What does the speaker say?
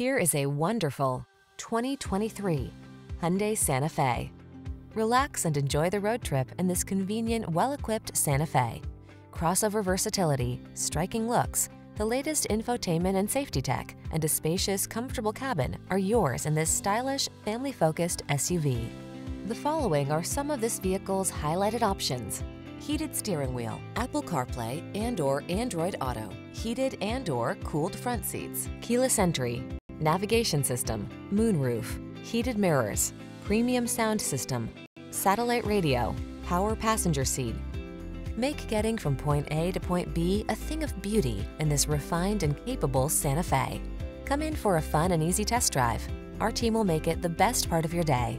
Here is a wonderful 2023 Hyundai Santa Fe. Relax and enjoy the road trip in this convenient, well-equipped Santa Fe. Crossover versatility, striking looks, the latest infotainment and safety tech, and a spacious, comfortable cabin are yours in this stylish, family-focused SUV. The following are some of this vehicle's highlighted options. Heated steering wheel, Apple CarPlay and or Android Auto, heated and or cooled front seats, keyless entry, navigation system, moonroof, heated mirrors, premium sound system, satellite radio, power passenger seat. Make getting from point A to point B a thing of beauty in this refined and capable Santa Fe. Come in for a fun and easy test drive. Our team will make it the best part of your day.